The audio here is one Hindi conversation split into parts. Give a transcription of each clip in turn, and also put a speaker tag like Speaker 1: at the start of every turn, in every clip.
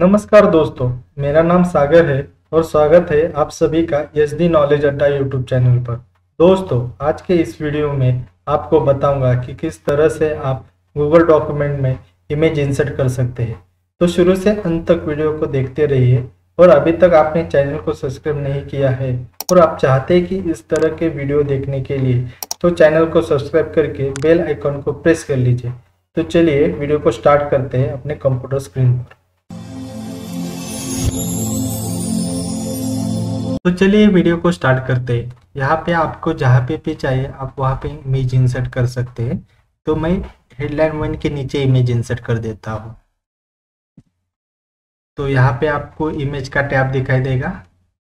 Speaker 1: नमस्कार दोस्तों, मेरा नाम सागर है और स्वागत है आप सभी का S D knowledge Adda YouTube channel पर। दोस्तों, आज के इस वीडियो में आपको बताऊँगा कि किस तरह से आप गूगल डॉक्यूमेंट में इमेज इंसर्ट कर सकते हैं। तो शुरू से अंत तक वीडियो को देखते रहिए और अभी तक आपने चैनल को सब्सक्राइब नहीं किया है और आप चाहते हैं कि इस तरह के वीडियो देखने के लिए तो चैनल को सब्सक्राइब करके बेल आइकन को प्रेस कर लीजिए। तो चलिए वीडियो को स्टार्ट करते हैं अपने कंप्यूटर स्क्रीन पर। तो चलिए वीडियो को स्टार्ट करते हैं। यहाँ पे आपको जहाँ पे भी चाहिए, आप वहाँ पे इमेज इंसर्ट कर सकते हैं। तो मैं हेडलाइन वन के नीचे इमेज इंसर्ट कर देता हूँ। तो यहाँ पे आपको इमेज का टैब दिखाई देगा।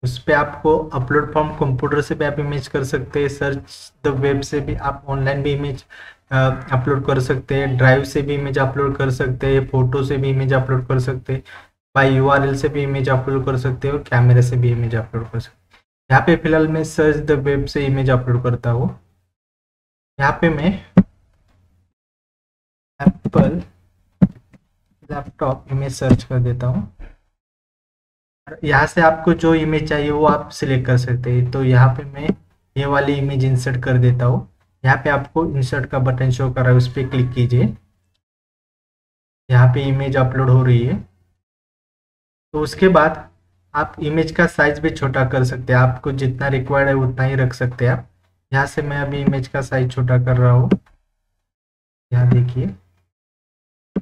Speaker 1: उस पर आपको अपलोड फॉर्म कंप्यूटर से भी आप इमेज कर सकते हैं। सर्च द वेब से भी आप ऑनलाइन भी इमेज अपलोड कर सकते हैं। ड्राइव से भी इमेज अपलोड कर सकते हैं। फ़ोटो से भी इमेज अपलोड कर सकते हैं। बाई यू से भी इमेज अपलोड कर सकते हो कैमरे से भी इमेज अपलोड कर सकते हैं। यहाँ पे फ़िलहाल मैं सर्च द वेब से इमेज अपलोड करता हूँ। यहाँ पे मैं एप्पल लैपटॉप इमेज सर्च कर देता हूँ। यहाँ से आपको जो इमेज चाहिए वो आप सिलेक्ट कर सकते हैं। तो यहाँ पे मैं ये वाली इमेज इंसर्ट कर देता हूँ। यहाँ पे आपको इंसर्ट का बटन शो कर रहा है, उस पर क्लिक कीजिए। यहाँ पे इमेज अपलोड हो रही है। तो उसके बाद आप इमेज का साइज़ भी छोटा कर सकते हैं। आपको जितना रिक्वायर्ड है, उतना ही रख सकते हैं आप। यहाँ से मैं अभी इमेज का साइज़ छोटा कर रहा हूँ। यहाँ देखिए।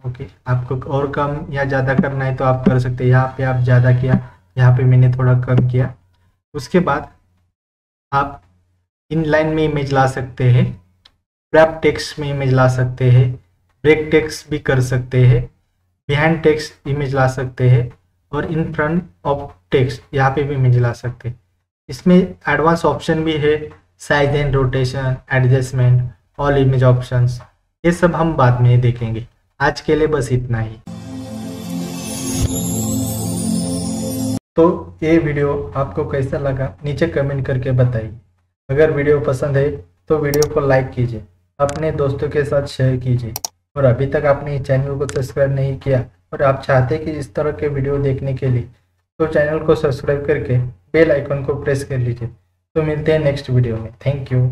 Speaker 1: ओके आपको और कम या ज़्यादा करना है तो आप कर सकते हैं। यहाँ पे आप ज़्यादा किया, यहाँ पे मैंने थोड़ा कम किया। उसके बाद आप इन लाइन में इमेज ला सकते हैं। प्रैप टेक्स्ट में इमेज ला सकते हैं। ब्रेक टेक्स्ट भी कर सकते हैं। बिहाइंड टेक्स्ट इमेज ला सकते हैं। और इन फ्रंट ऑफ़ टेक्स्ट यहाँ पे भी इमेज ला सकते इसमें एडवांस ऑप्शन भी है size and rotation adjustment all image options ये सब हम बाद में देखेंगे। आज के लिए बस इतना ही। तो ये वीडियो आपको कैसा लगा, नीचे कमेंट करके बताइए। अगर वीडियो पसंद है तो वीडियो को लाइक कीजिए, अपने दोस्तों के साथ शेयर कीजिए। और अभी तक आपने चैनल को सब्सक्राइब नहीं किया और आप चाहते हैं कि इस तरह के वीडियो देखने के लिए तो चैनल को सब्सक्राइब करके बेल आइकन को प्रेस कर लीजिए। तो मिलते हैं नेक्स्ट वीडियो में। Thank you.